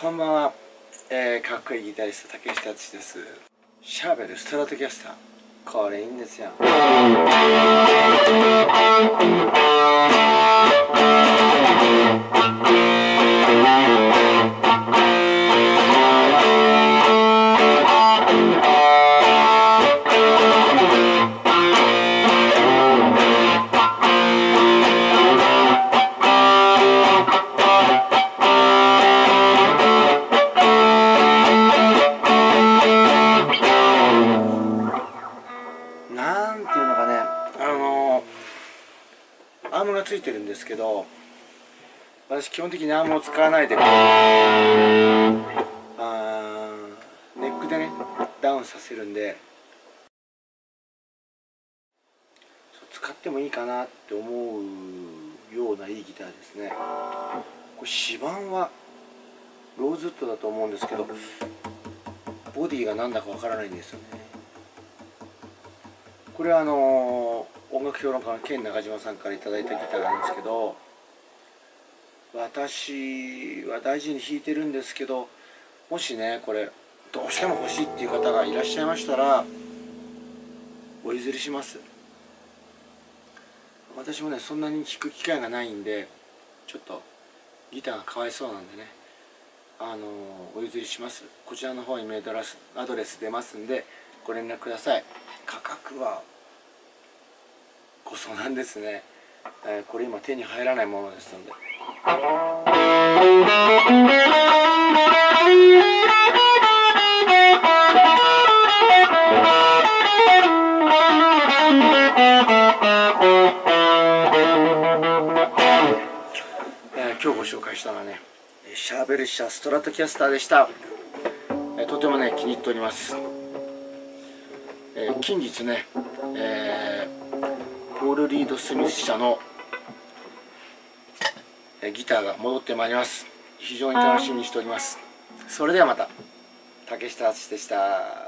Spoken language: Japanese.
こんばんは、えー、かっこいいギタリスト竹下敦です。シャーベルストラトキャスター。これいいんですよ。アームがついてるんですけど私基本的にアームを使わないでこうあネックでねダウンさせるんで使ってもいいかなって思うようないいギターですね。これ指板はローズウッドだと思うんですけどボディが何だかわからないんですよね。これはあの音楽評論家のケン中島さんから頂いたギターなんですけど私は大事に弾いてるんですけどもしねこれどうしても欲しいっていう方がいらっしゃいましたらお譲りします。私もねそんなに弾く機会がないんでちょっとギターがかわいそうなんでねあのお譲りします。こちらの方にメールアドレス出ますんでご連絡ください。価格はご相談ですね、えー、これ今手に入らないものですので。え、今日ご紹介したのはねシャーベル社ストラトキャスターでした、えー、とてもね気に入っております。えー、近日ね、えー、ール・リード・スミス社の、え、ギターが戻ってまいります。非常に楽しみにしております。それではまた。竹下敦でした。